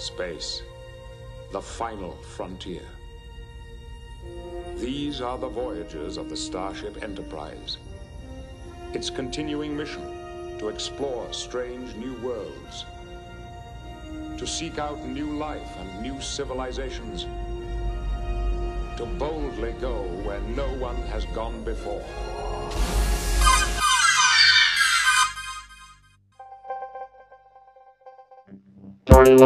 Space, the final frontier. These are the voyages of the Starship Enterprise. Its continuing mission to explore strange new worlds, to seek out new life and new civilizations, to boldly go where no one has gone before. Star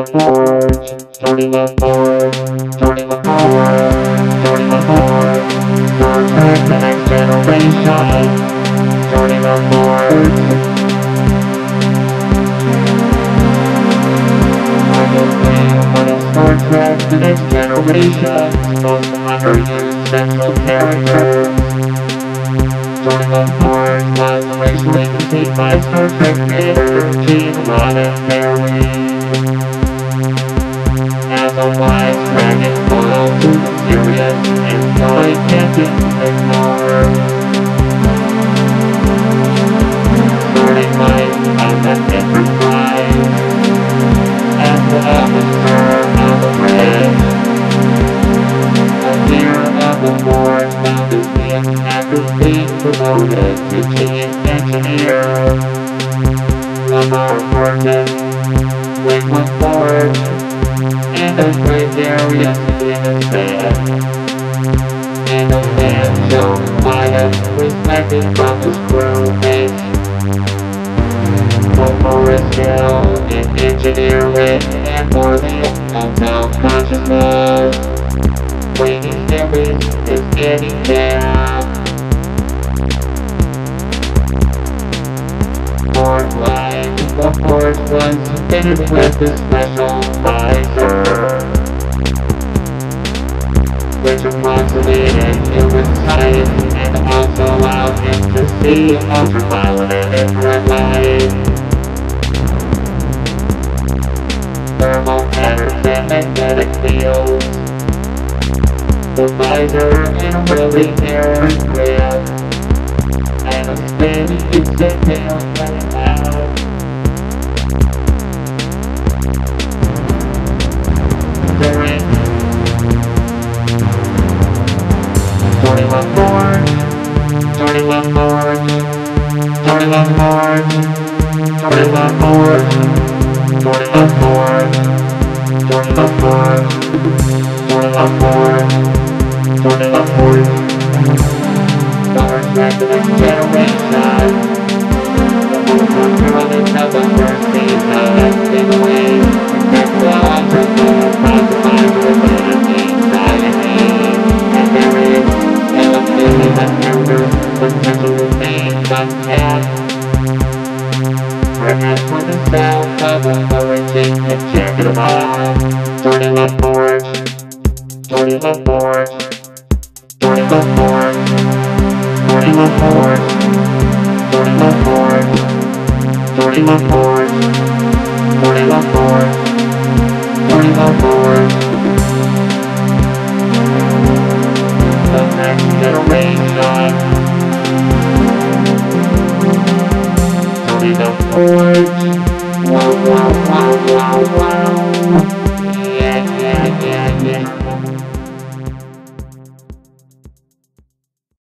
Trek The Next Generation, The Next Generation? Creator Gene Roddenberry as a wise dragon the Sirius and joy Captain Ignore. Starting life as an enterprise, as the officer of the bridge. A year of the war found his being being promoted to chief engineer. Lamar Gordon, Wingwood in the a gregarious in his bed. And a man shown quiet, respected from his crewmates. Homer skill in force was fitted with a special visor, which approximated human sight and also allowed him to see ultraviolet and infrared light. Thermal patterns and magnetic fields. The visor in a really narrow grid and a steady exhale coming 21 March, Perhaps with the sound of a LaForge, Geordi LaForge. The next generation. Wow, wow, wow, wow.